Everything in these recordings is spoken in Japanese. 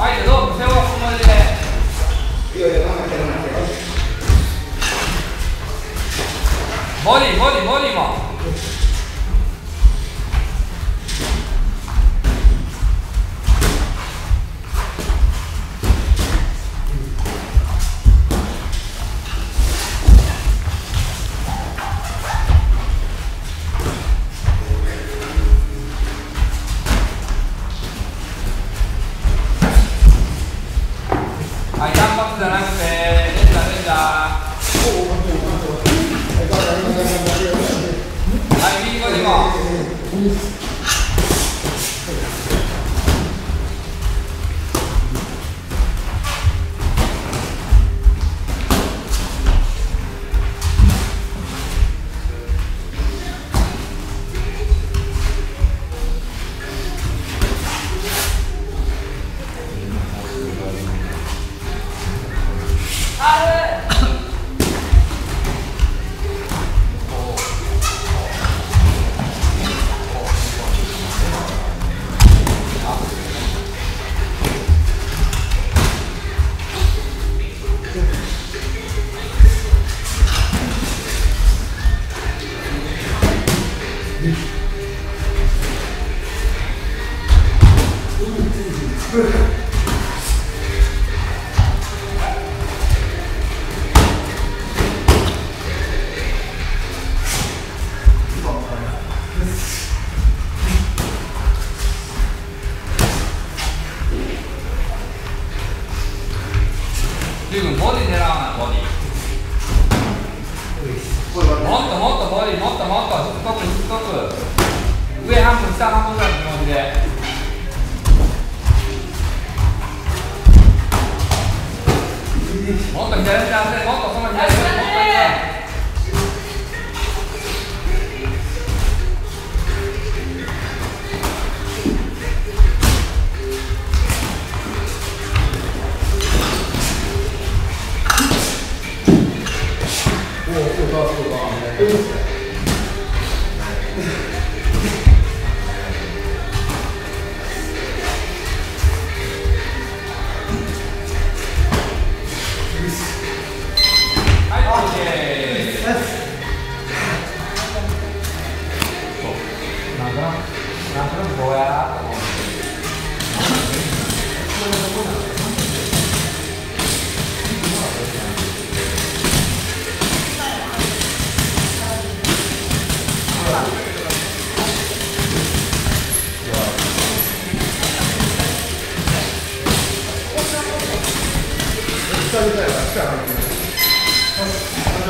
Ajde, dobro, sve ovo smo molile. Molim, molim, molimo. かもっともっとボディもっともっとしつこくしつこく上半分下半分ぐらいの気持ちでもっと左手当てもっとその左手もっと左手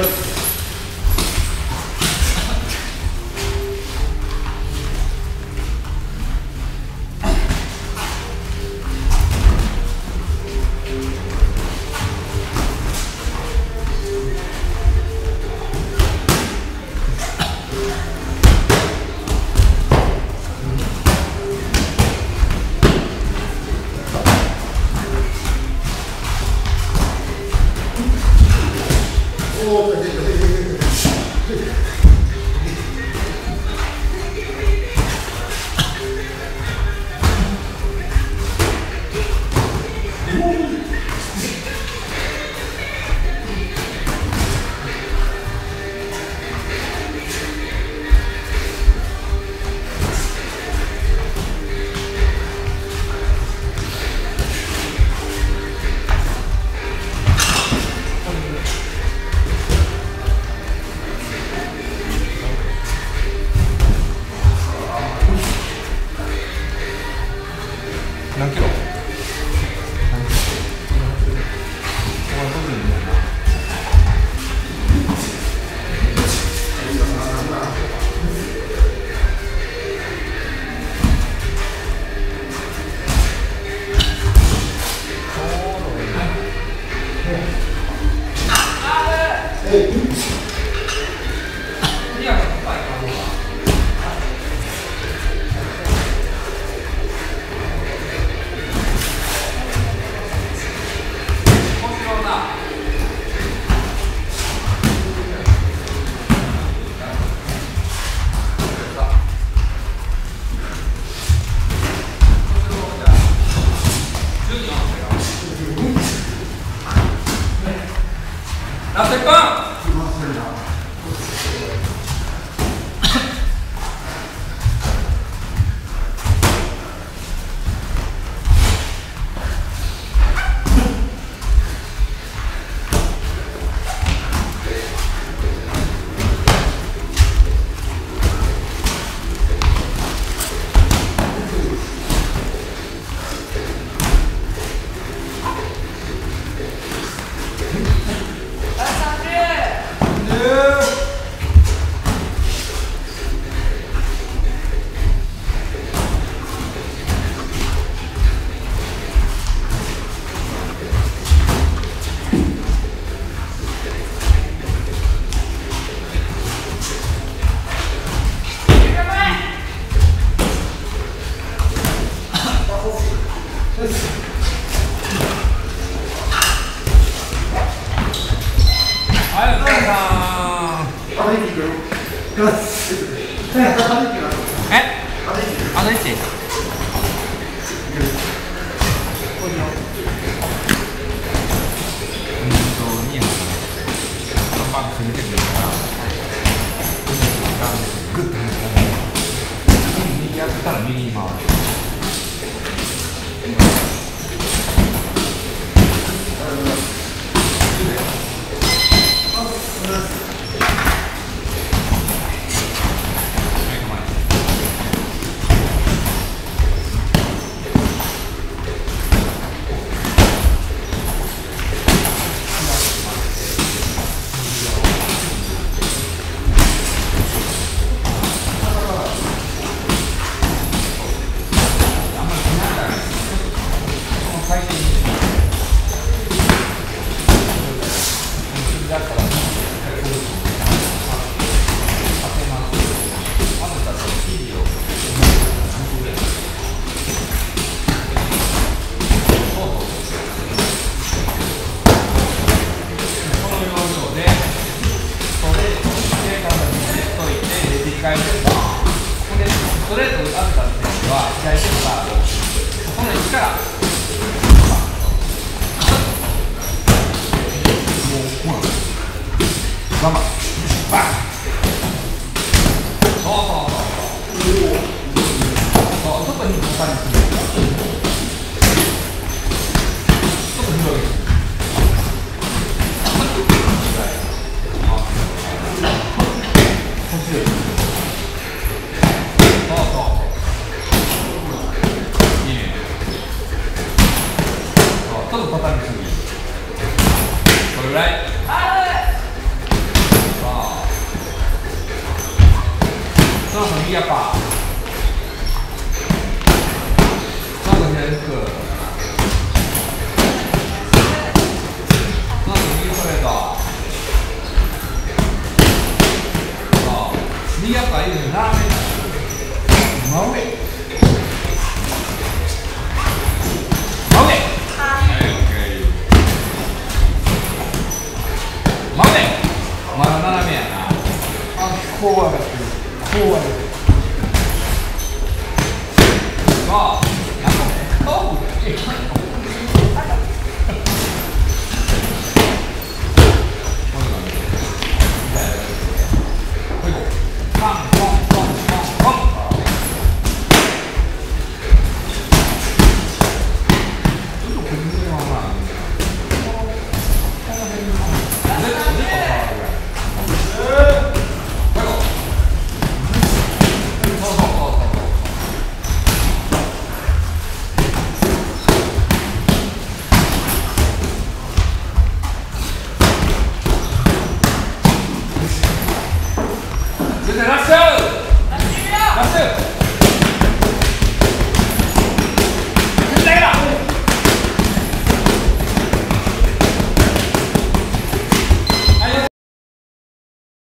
just 나될까? знаете? Понял. Нет. Пропанка не は左手とか？この位置か？らもうこうなそうそうそうそうそう Move it. こう上がってこう上がってああ、やっぱカーブ。